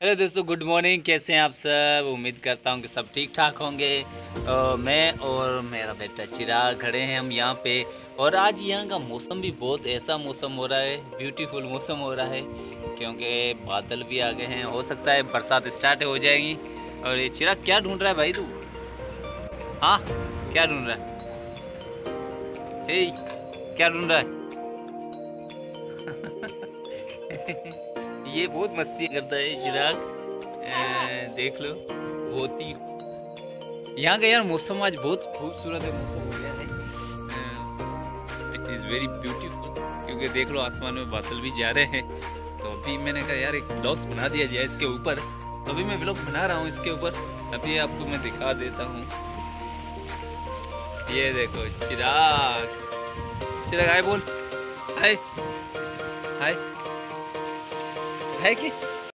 Hello दोस्तों, good morning. कैसे हैं आप सब? उम्मीद करता हूँ कि सब ठीक ठाक होंगे। और मैं और मेरा बेटा चिराग खड़े हैं हम यहाँ पे। और आज यहाँ का मौसम भी बहुत ऐसा मौसम हो रहा है ब्यूटीफुल मौसम हो रहा है, क्योंकि बादल भी आ गए हैं। हो सकता है बरसात स्टार्ट हो जाएगी। और ये चिराग, क्या ढूंढ रहा है भाई तू? हाँ क्या ढूंढ रहा है? हे क्या ढूंढ रहा है? ये बहुत मस्ती करता है चिराग। देख लो, बहुत ही यहाँ का यार मौसम आज बहुत खूबसूरत है, मौसम हो गया है। इट इज़ वेरी ब्यूटीफुल क्योंकि देख लो आसमान में बादल भी जा रहे हैं। तो अभी मैंने कहा, यार, एक ब्लॉग्स बना दिया जाए इसके ऊपर। तो अभी मैं ब्लॉग बना रहा हूँ इसके ऊपर। अभी आपको मैं दिखा देता हूँ। ये देखो, चिराग। चिराग हाय बोल। हाय हाय है कि